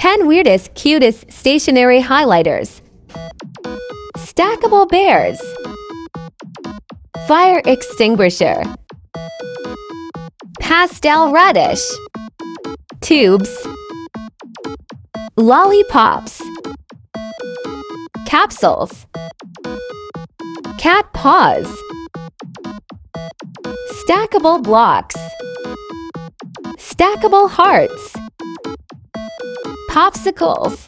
10 weirdest, cutest stationery highlighters. Stackable bears. Fire extinguisher. Pastel radish. Tubes. Lollipops. Capsules. Cat paws. Stackable blocks. Stackable hearts. Popsicles.